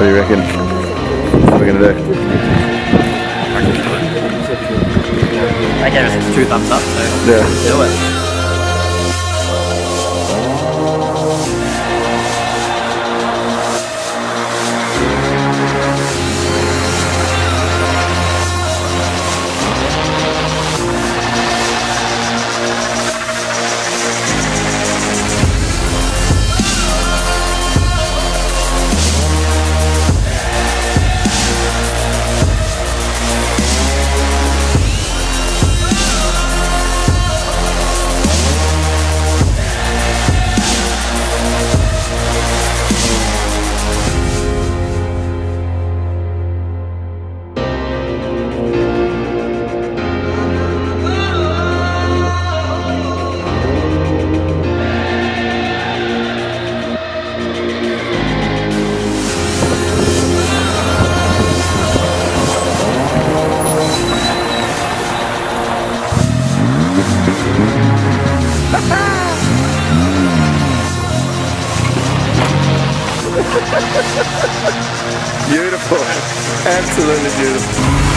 What do you reckon? What are we going to do? I gave us two thumbs up, so yeah. do it. Beautiful. Absolutely beautiful.